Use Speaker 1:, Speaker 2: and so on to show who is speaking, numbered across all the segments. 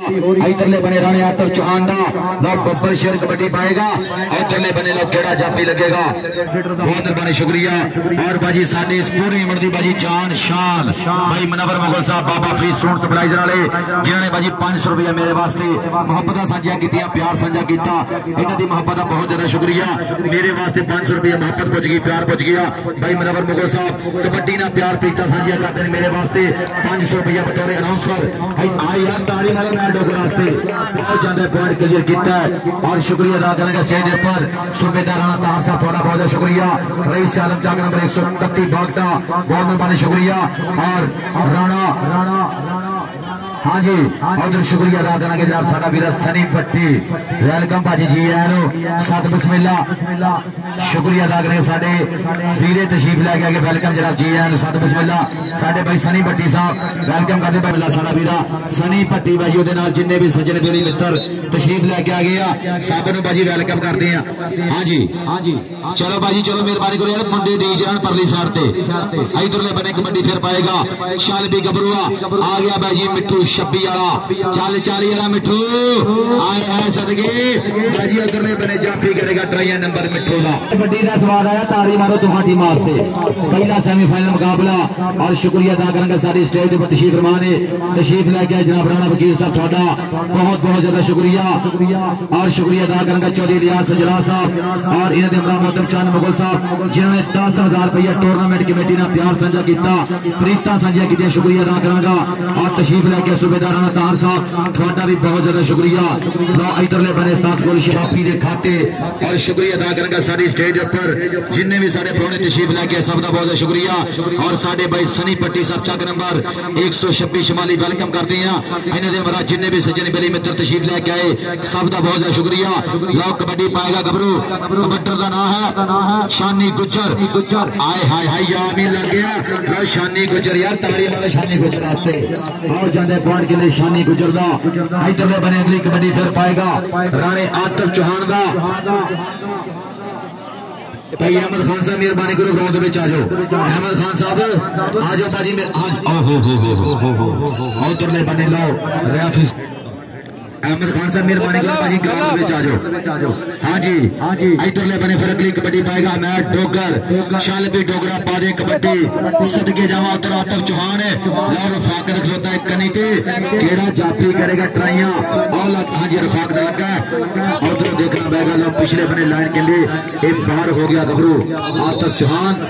Speaker 1: इधरले बने राणे बब्बर शेर कबड्डी पाएगा। इधरले बने केड़ा जापी लगेगा। बहुत शुक्रिया। और बाजी इस पूरी बाजी जान शान। भाई मनवर साहब, बाबा फ्री जिन्होंने बाजी 500 रुपया मेरे वास्ते साझा की प्यार साझा की बहुत ज़्यादा शुक्रिया। मेरे वास्ते 500 रुपया मोहब्बत पहुँच गई, प्यार पहुँच गया। भाई मनवर मुगल साहब, कबड्डी ना प्यार पीता साझा करते हैं मेरे वास्ते। 500 रुपया बतौर अनाउंसर आई यार ताली वाले मैच के वास्ते बहुत ज़्यादा पॉइंट क्लियर किया है। और शुक्रिया अदा करेंगे स्टेज पर। सूबेदार राणा तार साहब थोड़ा बहुत शुक्रिया। रईस आलम चाक नंबर एक सौ इकतीस बागटा बहुत बहुत शुक्रिया। और राणा हाँ जी, बहुत बहुत शुक्रिया अदा करना जनाब साडा वीरा सनी भट्टी वेलकम भाजी जी आयो सत बसमेला शुक्रिया अदा करें साडे वीरे तशरीफ़ लेके आगे वेलकम जनाब जी आयो सत बसमेला साडे भाई सनी भट्टी साहब, वेलकम करते भाई साडा वीरा। सनी भट्टी भाई ओदे नाल जिन्ने भी सज्जन, प्यारे मित्र तशरीफ़ लैके आ गए सब नु भाजी वेलकम करते हैं हाँ जी। हाँ जी चलो भाजी, चलो मेहरबानी करो यार, मुंडे दी जान परली साइड ते। इधरले बने कबड्डी फिर पाएगा। शाल भी गबरुआ आ गया भाजी मिट्टू छब्बी आला चल चाली आला मिठू। आए आए सदगे। जी अगर उधरले बने जाफी करेगा ट्राइया नंबर मिठू का कबड्डी का स्वाद आया तारी मारो तुम्हारी टीम वास्ते। पहला सेमीफाइनल मुकाबला, और शुक्रिया अदा करेंगे सारी स्टेज पर तशीफ फरमा ने तशीफ लेके जनाब राणा वकील साहब थोड़ा बहुत बहुत ज़्यादा शुक्रिया। और शुक्रिया अदा करेंगे चौधरी रियाज सजरा साहब, और इन्हें मोहतम चंद मुगल साहब, जिन्होंने दस हज़ार रुपया टूरनामेंट कमेटी ने प्यार साझा किया प्रीता साझिया की शुक्रिया अदा करा और तशीफ लैके सूबेदार तार साहब थोड़ा भी बहुत ज़्यादा शुक्रिया। इधरले बने साथ गोल शराबी के खाते। और शुक्रिया अदा करेंगे सारी स्टेज पर जिन्हें भी सारे पुराने तशरीफ़ लेके सब का बहुत शुक्रिया। और साढ़े भाई सनी पट्टी साहब, चक नंबर एक सौ छब्बी शिमाली वेलकम करते हैं। इन्हें महाराज जिन्हें भी सज्जन बेली मित्र तशरीफ़ लेके आए, सब का बहुत शुक्रिया। लो, कबड्डी पाएगा गबरू। कबड्डर का नाम है शानी गुजर आए, हाय हाय यार भी लग गया। लो, शानी गुजर यार ताड़ी वाले शानी गुजर वास्ते बहुत ज़्यादा पॉइंट की निशानी गुजरदा गुजर का बने अगली कबड्डी फिर पाएगा राणे आतफ चौहान का भाई अहमद खान साहब मेहरबानी करो ग्राउंड के आ जाओ अहमद खान साहब आ जाओ भाजी में आज ओ हो हो हो हो हो हो हो हो हो हो रेफरी अहमद खान साहब मेहरबानी करो भाजी ग्राउंड में जाओ हाँ जी। इधरले बने फिर अगली कबड्डी पाएगा मैट डोगर शालबी डोगरा पा दे कबड्डी। सदके जावा उतर आतफ चौहान है। और रफाक खलोता है कनी पे केड़ा जाफी करेगा ट्राइया। और हाँ जी रफाक का लगा है। उधर देखना पड़ेगा लोग पिछले बने लाइन के लिए एक बाहर हो गया गबरू। आतफ चौहान।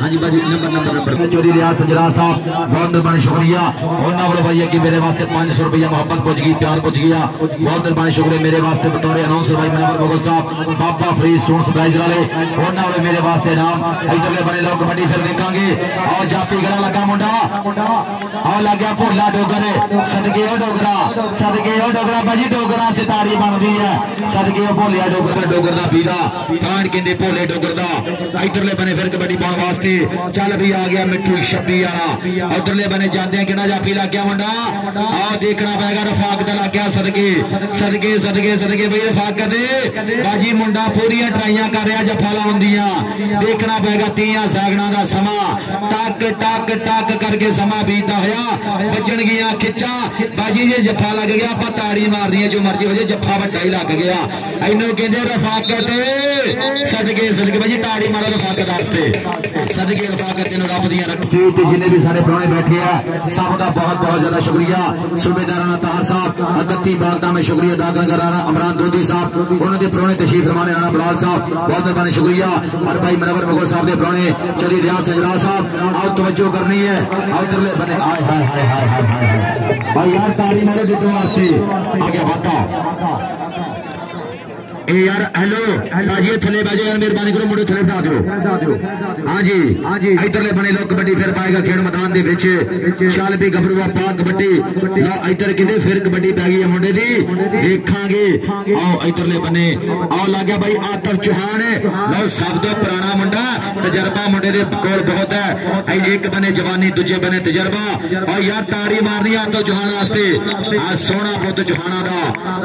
Speaker 1: हाँ जी भाजी नंबर नंबर नंबर। चोरी रियाज सजरा साहब बहुत मेहरबानी शुक्रिया। उन्होंने बोलो भाई कि मेरे वास्ते पाँच सौ रुपया मोहब्बत पहुँच गई प्यार पहुँच गया। बहुत मेहरबानी शुक्रिया मेरे वास्ते बतौर अनाउंसर भाई मनवर मुगल साहब, बाबा फ्री सून सरप्राइज़ वाले, उन्होंने मेरे वास्ते नाम इधरले बने लोग कबड्डी फिर देखेंगे। और जाती गला लगा मुंडा। और लग गया भोला डोगर, सदके ओ डोगरा, सदके ओ डोगरा, भाजी डोगरा सितारी बनती है। सदके भोलिया डोगर डोगर का बीरा कांड कहते भोले डोगर का इधरले बने फिर कबड्डी पाने वास्ते, चल भी आ गया मिट्टू छब्बी उधरले बने जाते कि जाफी लग गया मुंडा? आओ देखना पेगा, रफाक लग गया सदके सदके सदगे बे फक दे। बाजी, मुंडा पूरी ट्राइया कर रहा जफल आंदिया देखना पेगा तिया सैगणा का समा। टक टक टक करके समा बीता हुआ बजन गिया खिचा बाजी, जे जफा लग गया, आप ताड़ी मार दी जो मर्ज़ी हो जाए, जफा वाडा लग गया। इन्हों कहते रफाकत सदके सदके। बाजी, ताड़ी मारा रफाकत वास्ते। सदके रफाकत इन रब दिया रख। तो जिन्हें भी सारे प्राणे बैठे है, सब का बहुत बहुत ज़्यादा शुक्रिया। सूबेदार तार साहब अदत्ती मुबारक में शुक्रिया अदा कर कराना अमरान दोधी साहब, उन्होंने प्रोने तशीफ रमाने राणा बलाल साहब, बहुत मेहरबान शुक्रिया। और भाई मनवर मगोल साहब के प्रोने चली रिया सजरा साहब, आओ तवज्जो करनी है। आओ तरले बने आए हाय हाय हाय हाय हाय भाई, यार ताली मारो डिटो वास्ते। आगे बता। ए यार हेलो बाजी थले बाजी यार मेहरबानी करो मुंडे थले बिठा दियो हाँ जी हाँ जी इधरले बने लोग कबड्डी फिर पाएगा खेड मैदान दे विच शाल भी गबरूआ पा कबड्डी लो इधर किते फिर कबड्डी पै गई है मुंडे दी देखांगे आओ इधरले बने आओ लग गया भाई आतफ चौहान लो सब तो पुराना मुंडा तजर्बा मुंडे दे कोल बहुत है एक बने जवानी दूजे बने तजर्बा और यार ताड़ी मारनी आतफ चौहान वास्ते आज सोना पुत चौहाना दा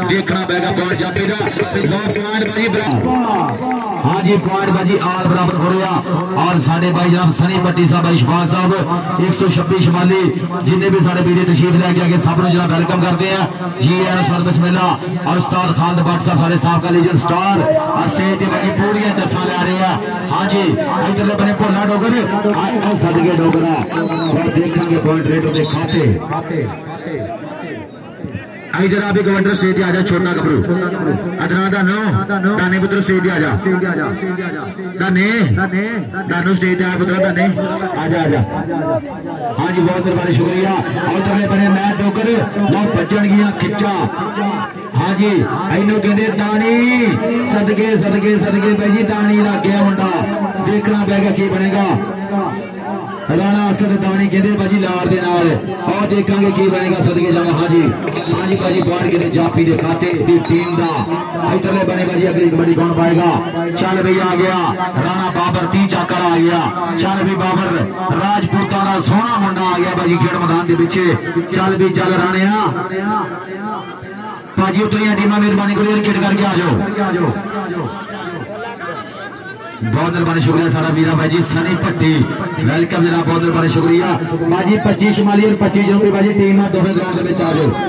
Speaker 1: देखना पेगा पौन जापी दा लो प्लान भाई हाँ जी पॉइंट बाजी आल बराबर हो रहा और साढ़े भाई जनाब, सनी पट्टी साहब, इशफाक साहब, एक सौ छब्बी शमाली जिन्हें भी साढ़े वीडियो तशीफ लैके आगे सब जनाब वेलकम करते हैं। जी एन सर बिस्मिल्ला और उस्ताद खालिद भट्ट साहब सारे साहब का लीजन स्टार और पे बाजी पूरी चस्सा ले रहे हैं। हाँ जी, इधर बने भोला डोगर। सदके डोगरा देखेंगे पॉइंट रेट खाते। आप गवर्नर स्टेज जा छोटा गबरू अदना दानो दाने पुत्र स्टेज आ जा स्टेज आ, पुत्र दाने। आ जा, आ हाँ जी, बहुत मेहरबानी, शुक्रिया। और तरले बने मैं डोकर लो बजन गया खिच्चा। हाँ जी इनू कहते दानी, सदके सदके सदके, भाई जी, दानी लग गया मुंडा। देखना पैगा की बनेगा? राणा असद दानी कहते भाजी लार दे नाल और देखेंगे की बनेगा सदके जाना हाँ जी हाँ जी भाजी बाहर कहते जाफी दे खाते टीम दा इधरले बनेगा जी अगली कबड्डी कौन पाएगा चल भई आ गया राणा बाबर ती चाकर आ गया चल भी बाबर राजपूतां दा सोहना मुंडा आ गया भाजी खेड़ मैदान दे पीछे चल भी चल राणिया भाजी उतरिया टीमा मेहरबानी करो क्रिकेट करके आ जाओ बहुत मेहरबानी शुक्रिया सारा वीरा भाई जी, सनी भट्टी वेलकम जनाब बहुत मेहरबानी शुक्रिया। भाजी पच्ची शुमाली और पच्चीस भी भाजी, टीम है, दोनों ग्राउंड में आ जाओ।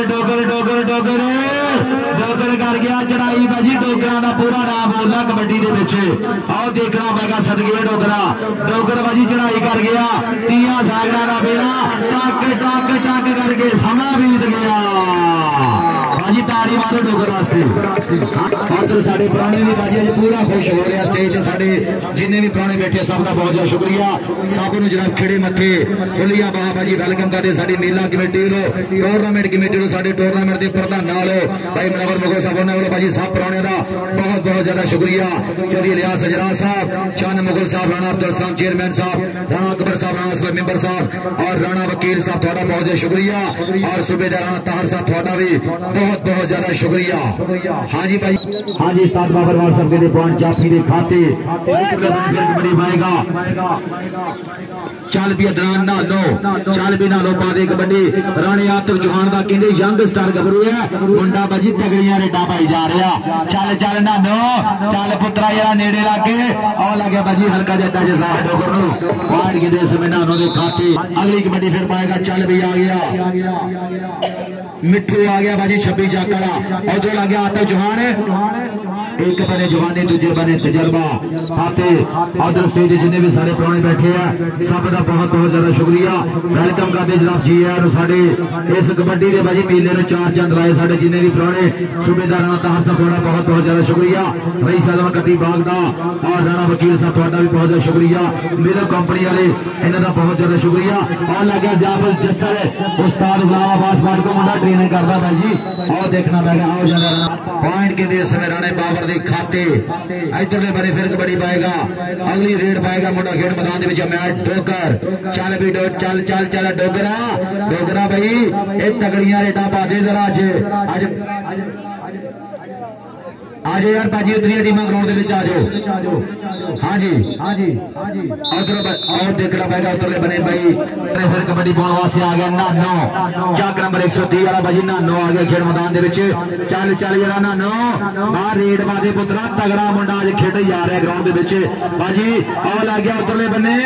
Speaker 1: गया डोगर डोगर डोगर डोगर। डोगर कर गया चढ़ाई भाजी, डोगर का पूरा नाम बोलना कबड्डी के पिछे आओ देखना पड़ेगा सदगे डोगरा। डोगर भाजी चढ़ाई कर गया, तिया सागर का बेड़ा। टक टक टक करके ਹਾਂਜੀ ਤਾੜੀ ਮਾਰੋ ਡੋਗਰ ਵਾਸਤੇ ਆਦਰ ਸਾਡੇ ਪੁਰਾਣੇ ਵੀ ਬਾਜੀ ਅੱਜ ਪੂਰਾ ਖੁਸ਼ ਹੋ ਰਿਹਾ ਸਟੇਜ ਤੇ ਸਾਡੇ ਜਿੰਨੇ ਵੀ ਪੁਰਾਣੇ ਬੈਠੇ ਸਭ ਦਾ ਬਹੁਤ ਬਹੁਤ ਸ਼ੁਕਰੀਆ ਸਭ ਨੂੰ ਜਨਾਬ ਖੇੜੇ ਮੱਥੇ ਖੁੱਲੀਆਂ ਬਾਹਾਂ ਬਾਜੀ ਵੈਲਕਮ ਕਰਦੇ ਸਾਡੀ ਮੇਲਾ ਕਮੇਟੀ ਨੂੰ ਟੂਰਨਾਮੈਂਟ ਕਮੇਟੀ ਨੂੰ ਸਾਡੇ ਟੂਰਨਾਮੈਂਟ ਦੇ ਪ੍ਰਧਾਨ ਨਾਲ ਭਾਈ ਮਨਵਰ ਮੁਗਲ ਸਾਹਿਬ ਉਹਨਾਂ ਵੱਲੋਂ ਬਾਜੀ ਸਭ ਪੁਰਾਣਿਆਂ ਦਾ ਬਹੁਤ ਬਹੁਤ ਜ਼ਿਆਦਾ ਸ਼ੁਕਰੀਆ ਚਲੀ ਲਿਆ ਸਜਰਾ ਸਾਹਿਬ ਚੰਨ ਮੁਗਲ ਸਾਹਿਬ ਰਾਣਾ ਅਬਦੁਲ ਸਲਾਮ ਚੇਅਰਮੈਨ ਸਾਹਿਬ ਰਾਣਾ ਅਕਬਰ ਸਾਹਿਬ ਰਾਣਾ ਅਸਲਮ ਮੈਂਬਰ ਸਾਹਿਬ ਔਰ ਰਾਣਾ ਵਕੀਲ ਸਾਹਿਬ ਤੁਹਾਡਾ ਬਹੁਤ ਜ਼ਿਆਦਾ ਸ਼ੁਕਰੀਆ ਔਰ ਸੂਬੇਦਾਰ ਰਾਣਾ ਤਾਹਰ ਸਾਹਿਬ ਤੁਹਾਡਾ ਵੀ ਬਹੁਤ बहुत बहुत ज़्यादा शुक्रिया। हाँ जी भाई। हाँ जी उस्ताद बाबर वाल साहब के पान चा ने खाते बड़ी पाएगा चल भी अदरान ना लो। चल भी ना लो पादे कबड्डी। राणे आतक चौहान का कहते यंग स्टार गबरू है। मुंडा बाजी तगड़िया रेडा पाई जा रहा चल चल ना लो। चल पुत्रा जरा नेड़े लागे। और लगे बाजी हल्का जटा जैसा डोगर वाड़ के देश में ना खाते अगली कबड्डी फिर पाएगा। चल भी आ गया। मिठू आ गया भाजी छब्बी जाकड़ा। और जो गया आतक चौहान एक बने जवानी दूजे बने तजर्बा। फाते आदर से जिन्हें भी सारे पुराने बैठे हैं, सब का बहुत बहुत ज़्यादा शुक्रिया। वेलकम करते जनाब जी है साडे इस कबड्डी के भाजी मेले ने चार चंद लाए साडे जिन्हें भी पुराने सूबेदार ताहर साहब थोड़ा बहुत बहुत ज़्यादा शुक्रिया। भाई सलमा कती बाग का और राणा वकील साहब थोड़ा भी बहुत ज़्यादा शुक्रिया। मेरे कंपनी वाले, इन्हों का बहुत ज़्यादा शुक्रिया। और लगे जियाफल जसर, उस्ताद गुलाम अब्बास पाट को मुंडा ट्रेनिंग करता भाई जी और देखना पैगा आओ ज़्यादा पॉइंट के देश में राणे बाबर ਦੇ ਖਾਤੇ ਇਧਰਲੇ ਬਾਰੇ ਫਿਰ ਕਬੱਡੀ ਪਾਏਗਾ ਅਗਲੀ ਰੇਡ ਪਾਏਗਾ ਮੁੰਡਾ ਖੇਡ ਮੈਦਾਨ ਦੇ ਵਿੱਚ ਮੈਚ ਡੋਗਰ ਚੱਲ ਵੀ ਡੋ ਚੱਲ ਚੱਲ ਚੱਲ ਡੋਗਰਾ ਡੋਗਰਾ ਭਾਈ ਇਹ ਤਗੜੀਆਂ ਰੇਡਾਂ ਪਾ ਦੇ ਜ਼ਰਾ ਅੱਜ ਅੱਜ ਆ ਜਾਓ ਯਾਰ ਭਾਜੀ ਉਤਰੀਆਂ ਟੀਮਾਂ ਗਰਾਊਂਡ ਦੇ ਵਿੱਚ ਆ ਜਾਓ ਹਾਂਜੀ। ਹਾਂਜੀ। ਉਧਰ ਔਰ ਦੇਖਣਾ ਪੈਗਾ ਉਧਰਲੇ ਬਣੇ ਭਾਈ ਫਿਰ ਕਬੱਡੀ ਪਾਉਣ ਵਾਸਤੇ ਆ ਗਿਆ ਨਾਨੋ। ਚੱਕ ਨੰਬਰ 130 ਵਾਲਾ ਭਾਜੀ ਨਾਨੋ ਆ ਗਿਆ ਖੇਡ ਮੈਦਾਨ ਦੇ ਵਿੱਚ। ਚੱਲ ਚੱਲ ਜਿਹੜਾ ਨਾਨੋ। ਬਾਹਰ ਰੇਡ ਬਾਦੇ ਪੁੱਤਰਾ ਤਗੜਾ ਮੁੰਡਾ ਅੱਜ ਖੇਡ ਜਾ ਰਿਹਾ ਗਰਾਊਂਡ ਦੇ ਵਿੱਚ। ਭਾਜੀ ਆ ਲੱਗ ਗਿਆ ਉਧਰਲੇ ਬੰਨੇ।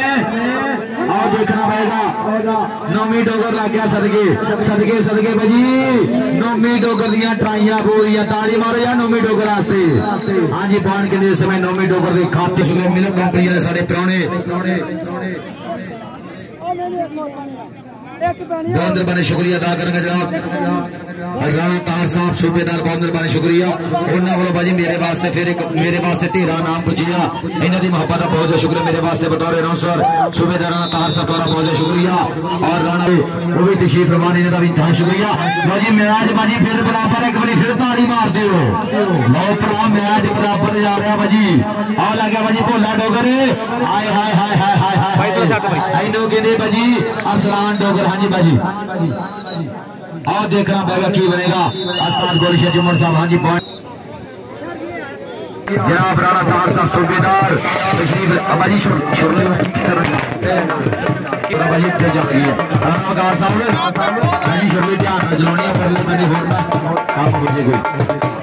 Speaker 1: आओ देखना पड़ेगा। नौमी डोगर लग गया सदके। सदके सदके भाजी। नौमी डोगर दिया ट्राइया पूरी ताली मारो यार नौमी डोगर वास्ते हाँ जी, पान के समय नौमी डोगर के खाते सुने मिलो कंपनी सारे पुराने। बहादुर बाने शुक्रिया अदा करेंगे जनाब। राणा तार साहब सूबेदार बहादुर बाने शुक्रिया। उन्होंने वालों भाजी मेरे वास्ते फिर एक मेरे वास्ते ढेरा नाम पुजिया इन्हों की मुहब्बत का बहुत बहुत शुक्रिया मेरे वास्ते बतौर अनाउंसर सूबेदार राणा तार साहब द्वारा बहुत बहुत शुक्रिया। और राणा वो भी तशीफ रमान इन्हों का भी इंतहा शुक्रिया। भाजी मैच भाजी फिर बराबर एक बार फिर ताली मार दो लो भरा मैच बराबर जा रहा भाजी आ लग गया भाजी भोला डोगर। आए हाय हाय हाय हाय। ਹਾਏ ਹਾਏ ਇਹਨੂੰ ਕਹਿੰਦੇ ਭਾਜੀ ਅਰਸਲਾਨ ਡੋਗਰ ਹਾਂਜੀ ਭਾਜੀ ਆਓ ਦੇਖਣਾ ਪਏਗਾ ਕੀ ਬਣੇਗਾ ਅਸਤਾਦ ਗੋਲਸ਼ਾ ਜੁਮਰ ਸਾਹਿਬ ਹਾਂਜੀ ਪਹੁੰਚ जनाब राणा तार साहब सूबेदार तशरीफ अबाजी शुरले अबाजी ते जा रही है राणा वकार साहब अबाजी शुरले ध्यान में चलानी है पर मैंने होर ना काम मुझे कोई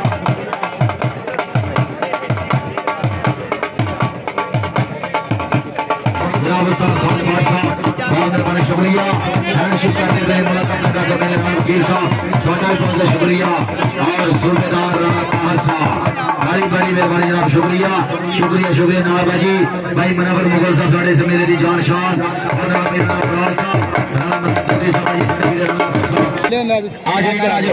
Speaker 1: बहुत शुक्रिया। हैंडशिप करने से मुलाकात करने मैं वकील साहब बहुत बहुत शुक्रिया। और सूबेदार राणा साहब, बड़ी बड़ी मेहरबानी जनाब, शुक्रिया। शुक्रिया शुक्रिया नाब जी। भाई मनोहर मुगल साहब, साढ़े से मेरे दी जान शान। और मेरा नाम साहब। राणा साहब साढ़े वीर राणा साहब आज इधर आज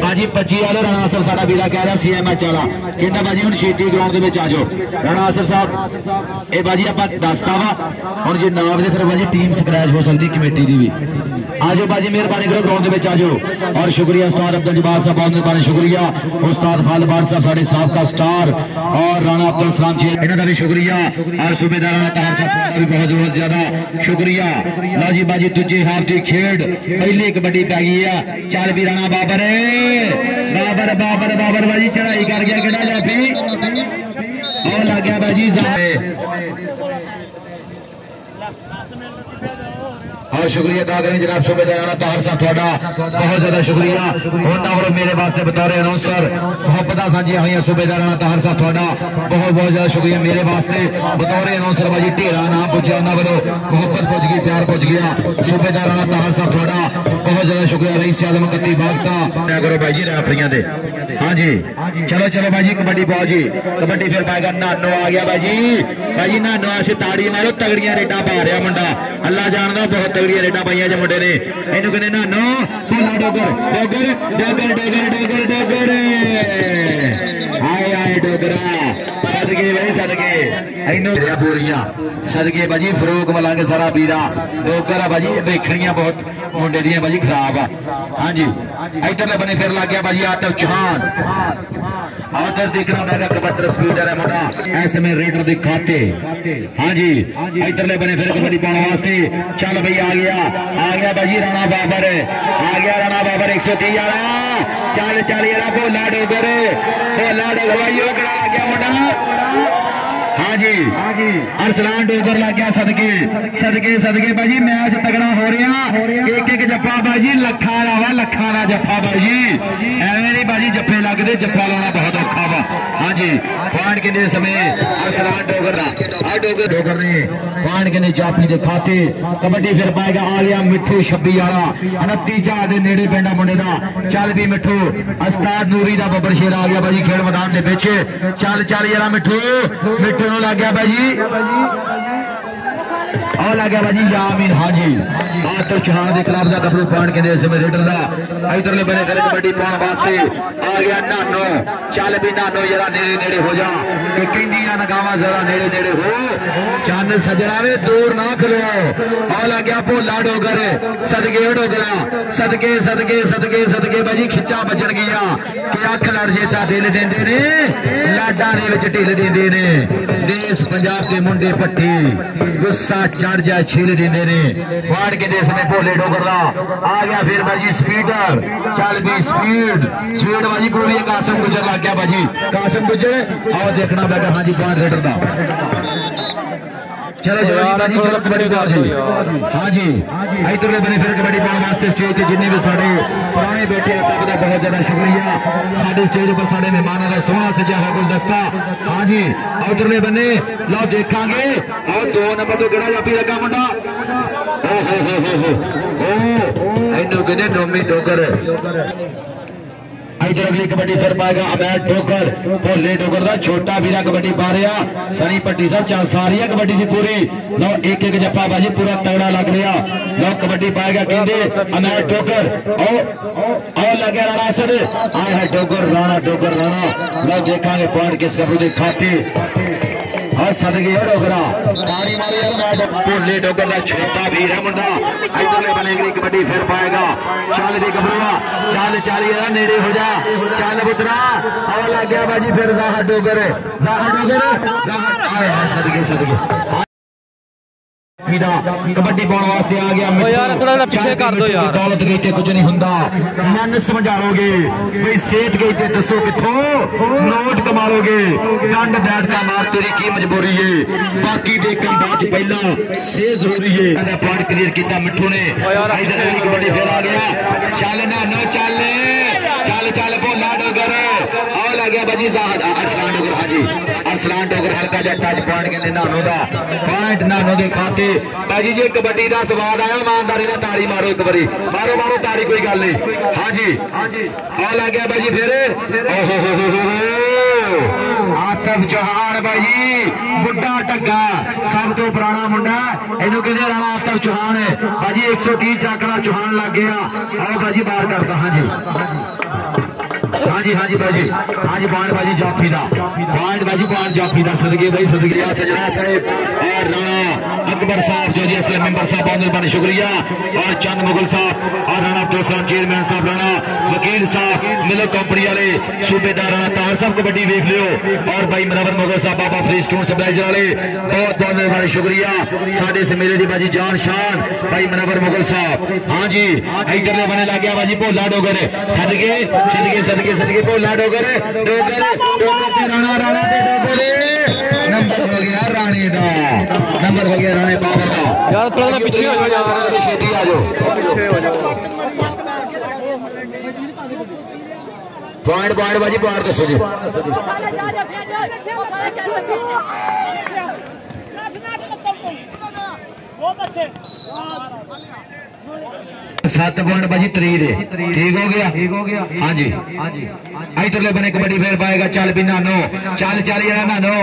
Speaker 1: ਬਾਜੀ 25 ਵਾਲੇ ਰਾਣਾ ਅਸਰ ਸਾਡਾ ਵੀਰਾ ਕਹਿ ਰਿਹਾ ਸੀਐਮਐਚ ਵਾਲਾ ਕਹਿੰਦਾ ਬਾਜੀ ਹੁਣ ਛੇਤੀ ਗਰਾਊਂਡ ਦੇ ਵਿੱਚ ਆ ਜਾਓ ਰਾਣਾ ਅਸਰ ਸਾਹਿਬ ਇਹ ਬਾਜੀ ਆਪਾਂ ਦੱਸਤਾ ਵਾ ਹੁਣ ਜੇ ਨਾ ਵਜੇ ਫਿਰ ਬਾਜੀ ਟੀਮ ਸਕ੍ਰੈਚ ਹੋ ਸਕਦੀ ਕਮੇਟੀ ਦੀ ਵੀ ਆਜੋ ਬਾਜੀ ਮਿਹਰਬਾਨੀ ਕਰੋ ਗਰਾਊਂਡ ਦੇ ਵਿੱਚ ਆਜੋ ਔਰ ਸ਼ੁਕਰੀਆ ਉਸਤਾਦ ਅਬਦੁਲ ਜਬਾਰ ਸਾਹਿਬ ਬਹੁਤ ਮਿਹਰਬਾਨੀ ਸ਼ੁਕਰੀਆ ਉਸਤਾਦ ਖਾਲਬਾਰ ਸਾਹਿਬ ਸਾਡੇ ਸਾਬਕਾ ਸਟਾਰ ਔਰ ਰਾਣਾ ਅਬਦੁਲ ਸਲਾਮ ਜੀ ਇਹਨਾਂ ਦਾ ਵੀ ਸ਼ੁਕਰੀਆ ਔਰ ਸੂਬੇਦਾਰ ਰਾਣਾ ਤਾਹਰ ਸਾਹਿਬ ਦਾ ਵੀ ਬਹੁਤ ਬਹੁਤ ਜ਼ਿਆਦਾ ਸ਼ੁਕਰੀਆ ਲਓ ਜੀ ਬਾਜੀ ਦੂਜੇ ਹਾਫ ਦੀ ਖੇਡ ਪਹਿਲੀ कबड्डी पै गई है। चल भी राणा बाबर। बाबर बाबर बाबर भाजी चढ़ाई कर गया। कि लग गया भाजी और शुक्रिया अदा करें जनाब सूबेदार बहुत ज़्यादा शुक्रिया। होना और मेरे वास्ते बतौरे अनाउंसर मुहब्बत साझिया हुई सूबेदार तार साहब थोड़ा। बहुत बहुत ज़्यादा शुक्रिया मेरे वास्ते। बतौरे अनाउंसर भाजी, ढेरा नाम पुजा उन्होंने वालों मुहब्बत पुज गई, प्यार पुज गया। सूबेदार तार साहब थोड़ा। बहुत ज़्यादा शुक्रिया रही सियालम कत्ती बागता करो भाई जी रेफरिया हाँ जी। चलो चलो भाई कबड्डी पाओ जी। कबड्डी फिर पाएगा नानो आ गया भाई जी। भाई नानो आसे ताड़ी मारो, तगड़िया रेटा पा रहा मुंडा। अल्लाह जान दो बहुत तगड़िया रेटा पाइया जो मुंडे ने। इन कहने नानो डोगर डोगर डोगर डोगर डोगर डोगर। आए आए डोगरा। सदके सदगे। सदके इन्होंने पूरिया। सदके भाजी फरूक मलंग सरा पीरा। डोकर भाजी, देखनिया बहुत। मुंडे दिया भाजी खराब आ हाँ जी। इधरले बने फिर लग गया भाजी आतव चौहान। आदर देखना स्पीडर है मोटा। ऐसे में रेडर दिखाते हाँ जी। बने फिर कबड्डी पाने वास्ते। चल भाई, आ गया। आ गया भाजी, राणा बाबर। आ गया राणा बाबर, एक सौ तीन चल चल यार भोला डोगर भोला डोगर भाई गया मोटा? Thank you. हाँ जी। अरसलान डोगर लग गया सदके। सदके सदके भाजी, मैच तगड़ा हो रहा एक एक जप्पा भाजी लखा लावा लखा ला जप्पा भाजी। एवं नहीं भाजी जप्पे लगते जप्पा लाना बहुत औखा वा। हाँ जी, पान के समय अरसलान डोगर का हाँ डोगर। डोगर ने पान के जाफी के खाते। कबड्डी फिर पाएगा आलिया मिठू छब्बी आला। उनती चार के नेड़े पेंडा मुंडे का चल भी मिठू अस्ताद नूरी का बबर शेर आ गया भाजी, खेल मैदान के चल चल, यारा मिठू मिठू सुनो लाग्या भाजी और लाग्या भाजी यामिन हाजी। ਬਾਜੀ ਯਾਮੀਨ ਹਾਜੀ ਆ ਤੋਂ ਚਹਾਨ ਦੇ ਕਲੱਬ ਦਾ ਗੱਭਰੂ ਪਾਣ ਕਹਿੰਦੇ ਇਸ ਸਮੇਂ ਰੇਡਰ ਦਾ ਇਧਰਲੇ ਬੰਨੇ ਫਿਰ ਕਬੱਡੀ ਪਾਉਣ ਵਾਸਤੇ ਆ ਗਿਆ ਨਾਨੋ ਚੱਲ ਵੀ ਨਾਨੋ ਜਰਾ ਨੇੜੇ ਨੇੜੇ ਹੋ ਜਾ ਇਹ ਕਹਿੰਦੀਆਂ ਨਗਾਵਾਂ ਜ਼ਰਾ ਨੇੜੇ ਨੇੜੇ ਹੋ ਚੰਨ ਸਜਣਾ ਵੇ ਦੂਰ ਨਾ ਖਲੋ ਆ ਲੱਗ ਗਿਆ ਭੋਲਾ ਡੋਗਰ ਸਦਕੇ ਡੋਗਰਾ ਸਦਕੇ ਸਦਕੇ ਸਦਕੇ ਸਦਕੇ ਬਾਜੀ ਖਿੱਚਾ ਵੱਜਣ ਗਿਆ ਕਿ ਅੱਖ ਲੜ ਜੇ ਤਾਂ ਦਿਲ ਦਿੰਦੇ ਨੇ ਲਾਡਾਂ ਦੇ ਵਿੱਚ ਢਿੱਲ ਦਿੰਦੇ ਨੇ ਦੇਸ਼ ਪੰਜਾਬ ਦੇ ਮੁੰਡੇ ਪੱਟੀ ਗੁੱਸਾ ਚੜ ਜਾ ਛਿਲ ਦਿੰਦੇ ਨੇ ਵਾੜ ਕੇ रेस लेट होकर रहा आ गया फिर भाजी स्पीडर। चल भी स्पीड। स्पीड भाजी को भी कासम गुजर लग गया भाजी कासम गुजर। और देखना बेटा हाँ जी पाँच लेटर का चलो जी चलो कबड्डी पाओ जी। हाँ जी इधरले बने फिर कबड्डी पाने वास्ते स्टेज से भी साढ़े पुराने बैठे हैं सब का बहुत ज़्यादा शुक्रिया। साढ़े स्टेज पर साढ़े मेहमान का सोहना सजा है गुलदस्ता। हाँ जी उधरले बने। लो देखा और दो नंबर तो गड़ा जापी लगा मुंडा। ओ हो हो हो हो। ओ इनू कहने नोमी इधर अगली कबड्डी फिर पाएगा अमैद डोकर भोले डोकर का छोटा वीरा कबड्डी पा रहा। सनी पट्टी साहब चार सारी कबड्डी की पूरी। लो एक एक जप्पा बाजी, पूरा तगड़ा लग रहा। लो, कबड्डी पाएगा कहते अमैद और लगे राणा सर आए है डोकर राणा डोकर राणा। लो देखा पॉइंट किस कबड्डी खाते। और सदगे डोगरा। तारी मारी भोले डोगर छोटा वीर है मुंडा। इधरले बनेगी कबड्डी फिर पाएगा। चल भी घबरुआ चल चल यार नेड़े हो जा। चल पुत्रा और लग गया बाजी फिर जाहा डोगर। जाहा डोगर। जाहा आए सदगे सदगे कबड्डी पाने वास्ते आ गया
Speaker 2: दो
Speaker 1: दौलत गई ते कुछ नहीं हुंदा मन समझाओगे भाई सेठ गई ते दसो किथों नोट कमाओगे डंड बैठ का मार तेरी की मजबूरी है बाकी देखन बात पहला से ज़रूरी है पॉइंट क्लियर किया मिठू ने कबड्डी फिर आ गया चल ना न चल चल चल भोला डोगर आ लग गया बजी साहब ਸਲਾਂਟ ਹੋ ਗਿਆ ਹਲਕਾ ਜਿਹਾ ਟੱਚ ਪੁਆਇੰਟ ਕਹਿੰਦੇ ਨਾਨੋ ਦਾ ਪੁਆਇੰਟ ਨਾਨੋ ਦੇ ਖਾਤੇ ਭਾਜੀ ਜੇ ਕਬੱਡੀ ਦਾ ਸਵਾਦ ਆਇਆ ਇਮਾਨਦਾਰੀ ਨਾਲ ਤਾੜੀ ਮਾਰੋ ਇੱਕ ਵਾਰੀ ਮਾਰੋ ਮਾਰੋ ਤਾੜੀ ਕੋਈ ਗੱਲ ਨਹੀਂ ਹਾਂਜੀ ਆ ਲੱਗ ਗਿਆ ਭਾਜੀ ਫਿਰ ਓਹੋ ਹੋ ਹੋ ਹੋ ਆਤਫ ਚੌਹਾਨ ਭਾਈ ਬੁੱਢਾ ਟੱਗਾ ਸਭ ਤੋਂ ਪੁਰਾਣਾ ਮੁੰਡਾ ਇਹਨੂੰ ਕਹਿੰਦੇ ਰਾਣਾ ਆਤਫ ਚੌਹਾਨ ਹੈ ਭਾਜੀ 130 ਚੱਕਲਾ ਚੌਹਾਨ ਲੱਗ ਗਿਆ ਆਓ ਭਾਜੀ ਬਾਹਰ ਕਰਦਾ ਹਾਂਜੀ हाँ जी हाँ जी भाजी हाँ जी बाढ़ बाजी जाफीदा बाढ़ बाजी बाढ़ जाफीदा सदगे भाई सदगे सजना साहेब और राणा अकबर साहब, जो जी असलम मेंबर साहब, बहुत मेहरबानी शुक्रिया। और चंद मुगल साहब और राणा अब्दुल साहब चेयरमैन साहब, राणा वकील साहब, मिलो कंपनी वाले सूबेदार राणा तार साहब कबड्डी देख लियो। और भाई मरावर मुगल साहब, बाबा फ्री स्टोन सप्लाइजर वाले, बहुत बहुत मेहरबानी, शुक्रिया। साडे से मेरे दी बाजी जान शान, भाई मरावर मुगल साहब। हाँ जी इधरले बने लग गया बाजी भोला डोगर। सदके सदके सदके सदके, भोला डोगर। डोगर डोगर राणा राणा डोगर। नंबर हो गया, राणे दा। नंबर हो गया राणे बाबर का।
Speaker 2: यार थोड़ा ना पीछे हो जाओ यार
Speaker 1: छेती आ जाओ।
Speaker 2: पीछे हो जाओ
Speaker 1: पॉइंट पॉइंट बाजी पॉइंट दसो जी।
Speaker 3: बहुत अच्छे।
Speaker 1: सात पॉइंट बाजी त्री दे ठीक हो गया ठीक हो गया हाँ जी हाँ जी अतरले बने कबड्डी फिर पाएगा चल भी नानो चल चल यार नानो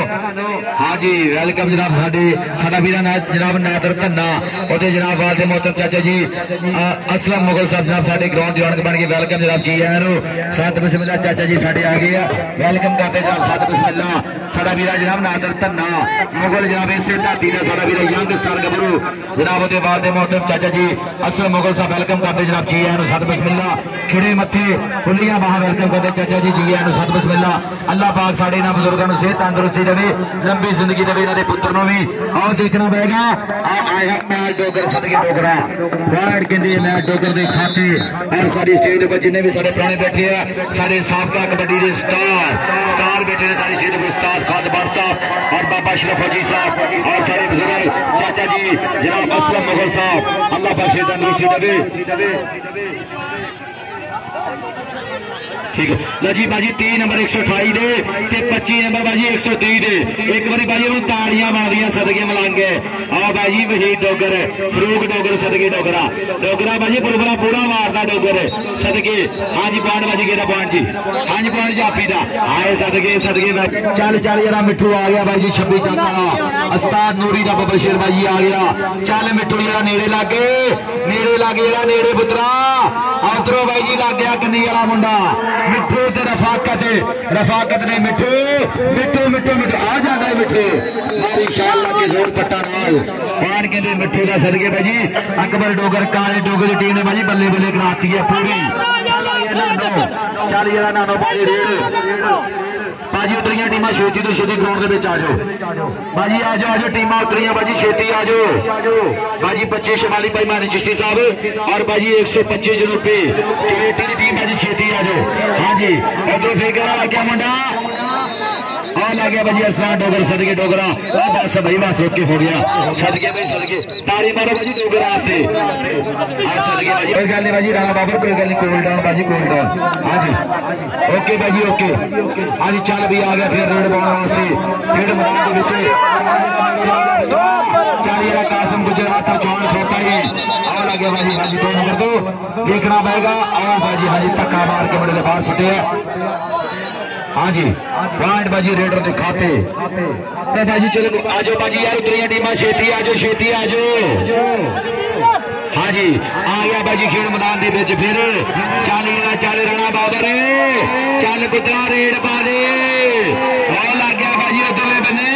Speaker 1: हाँ जी वेलकम जनाब साडे जनाब नादर धन्ना जनाब वादे मोहतरम चाचा जी असलम मुगल साहब जनाब साडे ग्राउंड दीवान बन के वेलकम जनाब जी यार सात बिस्मिल्ला चाचा जी साडे आ गए वेलकम करते जनाब सात बिस्मिल्ला साडा भीरा जनाब नादर धन्ना मुगल जनाब इसे ढाटी दा साडा स्टार गबरू जनाब ओदे वादे चाचा जी असल हुसन मुगल साहब वेलकम करते जनाब जी आया सत बसमिल्ला खिड़े मथे खुलिया बाह वेलकम करते चाचा जी जी आया सत बसमिल्ला अल्लाह पाक साढ़े इन्होंने बुज़ुर्गों को सेहत तंदुरुस्ती देवे लंबी ज़िंदगी देवे इन्होंने पुत्र भी। और देखना पेगा डोगर, सदके डोगरा। वार्ड कहती है, मैं डोगर के खाते। और सारी स्टेज पर जिन्हें भी सारे पुराने बैठे है सारे सबका कबड्डी के स्टार। स्टार बैठे हैं सारे शेर उस्ताद खाद बार साहब और बाबा शरफ अजी साहब और सारे बुज़ुर्ग, चाचा जी, जनाब असलम मुगल साहब। अल्लाह पाक से तंदुरुस्त ठीक है। जी बाजी तीह नंबर एक सौ अठाई दे पच्ची नंबर बाजी एक सौ तीह दे। एक बार बाजी उन्होंने मारिया सदगे मलंग। आओ बाजी वहीद डोगर फरूक डोगर सदगे डोगरा। डोगरा बाजी पुरबरा पूरा मारना डोगर सदगे हाँ जी पॉइंट बाजी गेरा पॉइंट जी? हाँ जी पॉइंट जापी का आए सदगे सदगे चल चल जरा मिठू आ गया बाजी छब्बी चाहता अस्ताद नूरी का बबर शेर बाजी आ गया। चल मिठू जरा नेड़े लागे। ਨੇੜੇ ਲੱਗੇ ਯਾਰਾ ਨੇੜੇ ਪੁੱਤਰਾ ਆਦਰੋ ਬਾਈ ਜੀ ਲੱਗ ਗਿਆ ਕੰਨੀ ਵਾਲਾ ਮੁੰਡਾ ਮਿੱਠੂ ਤੇ ਰਫਾਕਤ ਰਫਾਕਤ ਨੇ ਮਿੱਠੂ ਮਿੱਠੂ ਮਿੱਠੂ ਮਿੱਠੂ ਆ ਜਾਂਦਾ ਹੈ ਮਿੱਠੂ ਮਾਰੀ ਸ਼ਾਲ ਲਾ ਕੇ ਜ਼ੋਰ ਪੱਟਾ ਨਾਲ ਪਾਣ ਕਹਿੰਦੇ ਮਿੱਠੂ ਦਾ ਸਦਕੇ ਬਾਈ ਜੀ ਅਕਬਰ ਡੋਗਰ ਕਾਲੇ ਡੋਗਰ ਦੀ ਟੀਮ ਨੇ ਬਾਈ ਜੀ ਬੱਲੇ ਬੱਲੇ ਕਰਾਤੀ ਹੈ ਪੂਰੀ ਚੱਲ ਯਾਰਾ ਨਾਨੋ ਬਾਜੀ ਰੇਡ ਬਾਜੀ ਉਤਰੀਆਂ ਟੀਮਾਂ ਛੇਤੀ ਤੋਂ ਛੇਤੀ ਗਰਾਊਂਡ ਦੇ ਵਿੱਚ ਆ ਜਾਓ ਬਾਜੀ ਆ ਜਾਓ ਆ ਜਾਓ ਟੀਮਾਂ ਉਤਰੀਆਂ ਬਾਜੀ ਛੇਤੀ ਆ ਜਾਓ ਬਾਜੀ 25 ਸ਼ਮਾਲੀ ਭਾਈ ਮਾਨੀ ਚਿਸ਼ਤੀ ਸਾਹਿਬ ਔਰ ਬਾਜੀ 125 ਜਨੂਬੀ ਕਮੇਟੀ ਦੀ ਟੀਮ ਬਾਜੀ ਛੇਤੀ ਆ ਜਾਓ ਹਾਂਜੀ ਇਧਰੋਂ ਫੇਰ ਕਹਿਣਾ ਲੱਗਿਆ ਮੁੰਡਾ आ लग गया भाजी अरसलान डोगर सदके डोगरा। आ बस भाई, बस, ओके, हो गया। सदके भाई सदके तारी मारो भाजी डोगरा वास्ते आ सदके भाजी कोई गल नहीं भाजी राणा बाबर, कोई गल नहीं कूल डाउन भाजी कूल डाउन हाँ जी। ओके भाजी ओके। हाँ जी, चल भी आ गया, फिर रेड पाने वास्ते फिर मैदान के विच वाला कासम गुजरात का चौहान खड़ोता ही। आ लग गया भाजी भाजी दो नंबर दो। देखना पड़ेगा। आओ भाजी हाजी धक्का मार के बड़े बाहर है हाँ जी पॉइंट बाजी रेडर दिखाते बाजी चलो आज बाजी यार उतरिया टीम छेती आज छेती आज हाँ जी आ गया बाजी खेल मैदान के फिर चल गया चल रहा बाबर चल पुत्रा रेड पा दे लग गया बाजी उधरले बने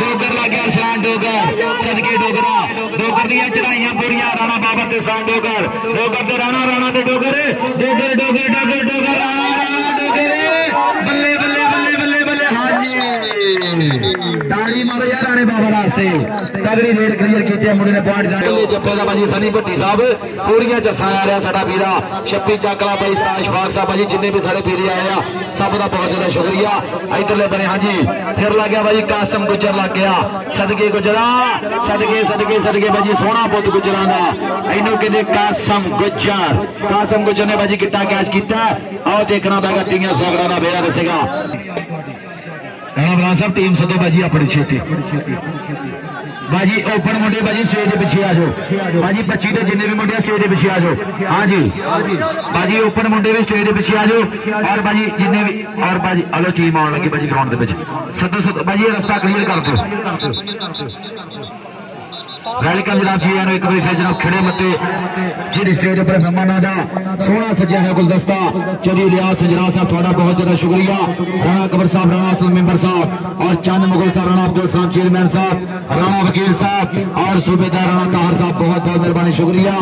Speaker 1: डोगर लग गया सलान डोगर सदके डोगरा डोगर दिया चढ़ाइया पूरी राणा बाबर से सान डोगर डोगर तो राणा राणा तो डोगर डोगर डोगर डोगर डोगर राणा ਤਾੜੀ ਮਾਰੋ ਯਾਰ ਰਾਣੇ ਬਾਬਾ ਵਾਸਤੇ ਤਗੜੀ ਰੇਡ ਕਲੀਅਰ ਕੀਤੀ ਹੈ ਮੁੰਡੇ ਨੇ ਪੁਆਇੰਟ ਕੱਢ ਜੱਫੇ ਦਾ ਬਾਜੀ ਸਨੀ ਭੱਟੀ ਸਾਹਿਬ ਪੂਰੀਆਂ ਜੱਸਾਂ ਆ ਰਿਹਾ ਸਾਡਾ ਵੀਰਾ ਛੱਪੀ ਚੱਕਲਾ ਬਾਈ ਸਤਾਸ਼ ਫਾਕ ਸਾਹਿਬ ਬਾਜੀ ਜਿੰਨੇ ਵੀ ਸਾਡੇ ਵੀਰੇ ਆਏ ਆ ਸਭ ਦਾ ਬਹੁਤ ਜ਼ਿਆਦਾ ਸ਼ੁਕਰੀਆ ਇਧਰਲੇ ਬਨੇ ਹਾਂਜੀ ਫਿਰ ਲੱਗ ਗਿਆ ਬਾਜੀ ਕਾਸਮ ਗੁੱਜਰ ਲੱਗ ਗਿਆ ਸਦਕੇ ਗੁਜਰਾ ਸਦਕੇ ਸਦਕੇ ਸਦਕੇ ਬਾਜੀ ਸੋਹਣਾ ਪੁੱਤ ਗੁਜਰਾਂ ਦਾ ਇਹਨੂੰ ਕਹਿੰਦੇ ਕਾਸਮ ਗੁੱਜਰ ਕਾਸਮ ਗੁੱਜਰ ਨੇ ਬਾਜੀ ਕਿੱਟਾ ਕੈਚ ਕੀਤਾ ਆਓ ਦੇਖਣਾ ਪੈਗਾ ਤੀਆਂ ਸਗੜਾ ਦਾ ਬੇੜਾ ਦੱਸੇਗਾ ਰਾਣਾ ਸਾਹਿਬ ਟੀਮ ਸਦੋ ਬਾਜੀ, ਆਪਣੀ ਛੇਤੀ। ਬਾਜੀ ਓਪਨ ਮੁੰਡੇ, ਬਾਜੀ ਸਟੇਜ ਦੇ ਪਿੱਛੇ ਆ ਜਾਓ। ਬਾਜੀ 25 ਦੇ ਜਿੰਨੇ ਵੀ ਮੁੰਡੇ ਸਟੇਜ ਦੇ ਪਿੱਛੇ ਆ ਜਾਓ। ਹਾਂਜੀ ਬਾਜੀ ਓਪਨ ਮੁੰਡੇ ਵੀ ਸਟੇਜ ਦੇ ਪਿੱਛੇ ਆ ਜਾਓ। ਔਰ ਬਾਜੀ, ਜਿੰਨੇ ਵੀ ਔਰ ਬਾਜੀ ਹਲੋ ਟੀਮ ਆਉਣ ਲੱਗੀ ਬਾਜੀ ਗਰਾਊਂਡ ਦੇ ਵਿੱਚ। ਸਦੋ ਸਦੋ, ਬਾਜੀ, ਇਹ ਰਸਤਾ ਕਲੀਅਰ ਕਰ ਦਿਓ। ਵੈਲਕਮ ਜਨਾਬ ਜੀ ਆਇਆਂ ਨੂੰ ਇੱਕ ਵਾਰੀ ਫਿਰ ਜਨਾਬ ਖੜੇ ਮੱਤੇ ਜਿਹੜੀ ਸਟੇਜ ਉੱਪਰ ਮਹਿਮਾਨਾਂ ਦਾ ਸੋਹਣਾ ਸਜਿਆ ਹੈ ਗੁਲਦਸਤਾ ਚੌਧਰੀ ਲਿਆਸ ਸਜਰਾ ਸਾਹਿਬ ਤੁਹਾਡਾ ਬਹੁਤ ਜ਼ਿਆਦਾ ਸ਼ੁਕਰੀਆ ਰਾਣਾ ਕਬਰ ਸਾਹਿਬ ਰਾਣਾ ਅਸਲ ਮੈਂਬਰ ਸਾਹਿਬ और चंद मुगल साहब राणा अब्दुल सलाम चेयरमैन साहब राणा वकील साहब और सूबेदार राणा ताहर साहब बहुत बहुत मेहरबानी शुक्रिया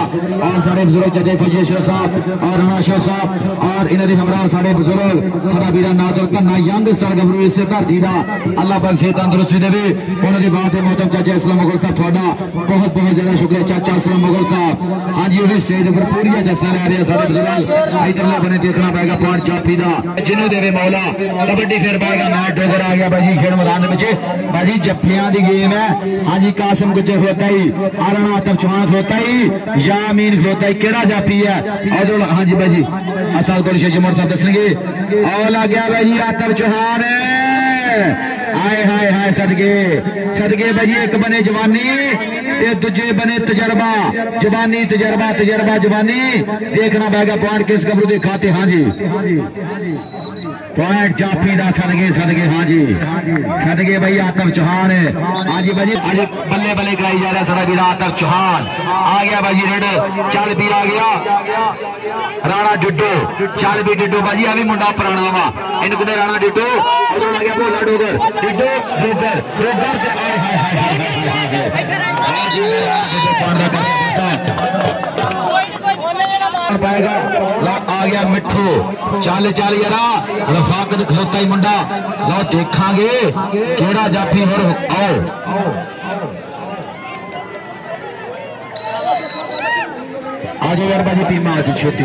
Speaker 1: और साढ़े बुजुर्ग चचे फजे शेख साहब और राणा शेख साहब और इन्हों के हमराह साढ़े बुजुर्ग साडा वीरा नाजर कन्ना यंग स्टार गबरू इसे धरती का अल्लाह पाक सेहत तंदुरुस्ती देवे उन्होंने बात है मोहतम चाचा असलम मुगल साहब थोड़ा बहुत बहुत ज़्यादा शुक्रिया चाचा असलम मुगल साहब। हाँ जी उन्हें स्टेज पर पूरी जसा लै तो रहे सारे बजरल इधरला बने देखना पाएगा पॉइंट जाफी का जिन्हों देवे मौला, कबड्डी खेल पाएगा मैच डोगर आ गया भाजी खेल मैदान में भाजी जफिया की गेम है। हाँ जी, कासिम गुजे खोता ही आलाना आतफ चौहान खोता ही या अमीन खलोता ही। केड़ा जाफी है? और हाँ जी भाजी असल तो गुल जमर साहब दसनगे। और आ गया भाजी आतफ चौहान आए हाय हाय सदगे। सदगे भाजी एक बने जवानी। ਤੇ ਦੂਜੇ ਬਨੇ ਤਜਰਬਾ ਜਵਾਨੀ ਤਜਰਬਾ ਤਜਰਬਾ ਜਵਾਨੀ ਦੇਖਣਾ ਪਏਗਾ ਪੁਆਇੰਟ ਕਿਸ ਗੱਭਰੂ ਦੇ ਖਾਤੇ ਹਾਂਜੀ पॉइंट जाफी का सदगे सदगे हाँ जी। सदगे भाई, आतफ चौहान। हाँ जी भाजी अज बल्ले बल्ले कराई जा रहा है सदा चौहान। आ गया भाजी रेड, चल भी आ गया। राणा डिडो चल भी
Speaker 3: डिडो भाजी अभी मुंडा पुराना वा। इनको राणा डिडो डिडो मार पाएगा। ला, आ गया मिठू चल चल, यारा। रफाकत खलोता ही मुंडा। लो देखा केड़ा जाफी हो आओ। आज यार भाजी टीम आज छेती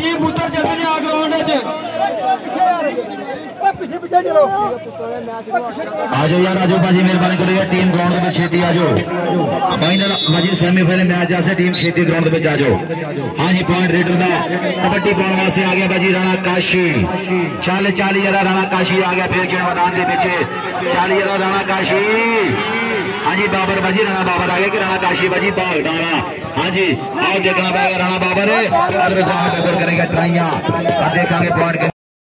Speaker 3: ये पुत्र चलते ने आग्रह है
Speaker 1: आज यार आज भाजी, मेहरबानी करो टीम ग्राउंड में छेती आ जाओ। फाइनल भाजी सेमीफाइनल मैच जैसे टीम छेती ग्राउंड में आ जाओ। हाँ जी पॉइंट रेडर का कबड्डी पाने वास्ते आ गया भाजी राणा काशी। चल चाली यार राणा काशी आ गया, फिर मैदान के पीछे। चाली यार राणा काशी। हाँ जी, बाबर बाजी, राणा बाबर आ कि राणा काशी बाजी भाग डाला। हाँ जी, आओ देखना पाएगा राणा बाबर। और करेगा ट्राइया। पॉइंट